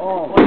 Oh.